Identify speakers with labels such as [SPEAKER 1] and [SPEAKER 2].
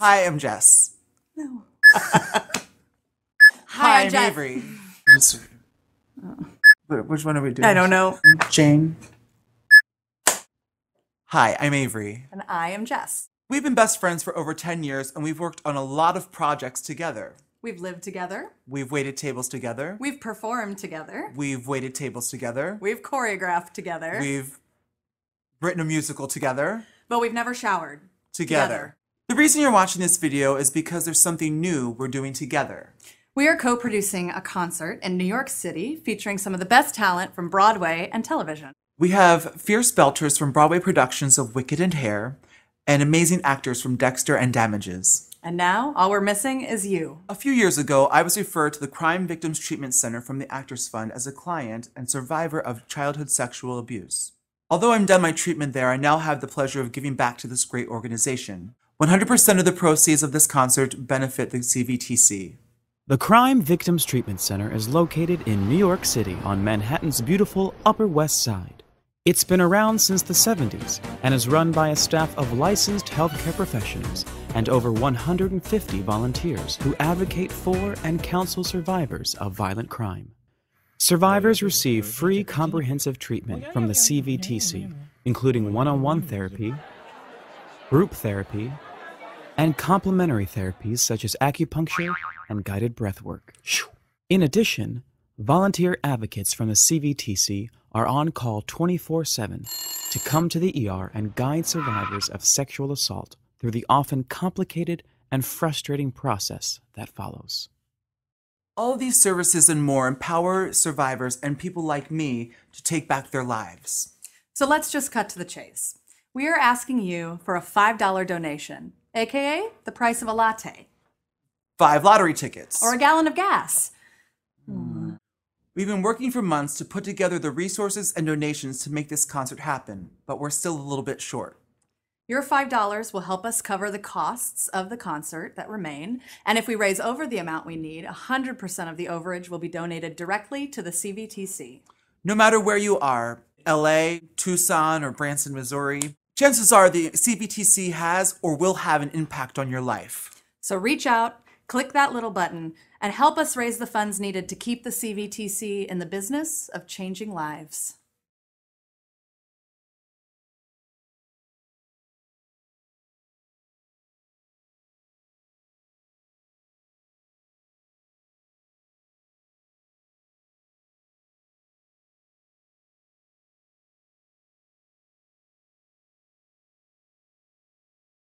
[SPEAKER 1] Hi, I'm Jess.
[SPEAKER 2] No.
[SPEAKER 1] Hi,
[SPEAKER 2] I'm
[SPEAKER 1] I'm
[SPEAKER 2] Jess.
[SPEAKER 1] Avery. Oh. Wh- Which one are we doing?
[SPEAKER 2] I don't know.
[SPEAKER 1] Jane. Hi, I'm Avery.
[SPEAKER 2] And I am Jess.
[SPEAKER 1] We've been best friends for over 10 years and we've worked on a lot of projects together.
[SPEAKER 2] We've lived together.
[SPEAKER 1] We've waited tables together.
[SPEAKER 2] We've performed together.
[SPEAKER 1] We've waited tables together.
[SPEAKER 2] We've choreographed together.
[SPEAKER 1] We've written a musical together.
[SPEAKER 2] but we've never showered.
[SPEAKER 1] Together. The reason you're watching this video is because there's something new we're doing together.
[SPEAKER 2] We are co producing a concert in New York City featuring some of the best talent from Broadway and television.
[SPEAKER 1] We have fierce belters from Broadway productions of Wicked and Hair, and amazing actors from Dexter and Damages.
[SPEAKER 2] And now, all we're missing is you.
[SPEAKER 1] A few years ago, I was referred to the Crime Victims Treatment Center from the Actors Fund as a client and survivor of childhood sexual abuse. Although I'm done my treatment there, I now have the pleasure of giving back to this great organization. 100% of the proceeds of this concert benefit the CVTC.
[SPEAKER 3] The Crime Victims Treatment Center is located in New York City on Manhattan's beautiful Upper West Side. It's been around since the 70s and is run by a staff of licensed healthcare professionals and over 150 volunteers who advocate for and counsel survivors of violent crime. Survivors receive free comprehensive treatment from the CVTC, including one on one therapy, group therapy, and complementary therapies such as acupuncture and guided breath work. In addition, volunteer advocates from the CVTC are on call 24 7 to come to the ER and guide survivors of sexual assault through the often complicated and frustrating process that follows.
[SPEAKER 1] All these services and more empower survivors and people like me to take back their lives.
[SPEAKER 2] So let's just cut to the chase. We are asking you for a $5 donation, aka the price of a latte
[SPEAKER 1] Five lottery tickets.
[SPEAKER 2] or a gallon of gas. Hmm.
[SPEAKER 1] We've been working for months to put together the resources and donations to make this concert happen, but we're still a little bit short.
[SPEAKER 2] Your $5 will help us cover the costs of the concert that remain. And if we raise over the amount we need, 100% of the overage will be donated directly to the CVTC.
[SPEAKER 1] No matter where you are, LA, Tucson, or Branson, Missouri, chances are the CVTC has or will have an impact on your life.
[SPEAKER 2] So reach out, click that little button, and help us raise the funds needed to keep the CVTC in the business of changing lives.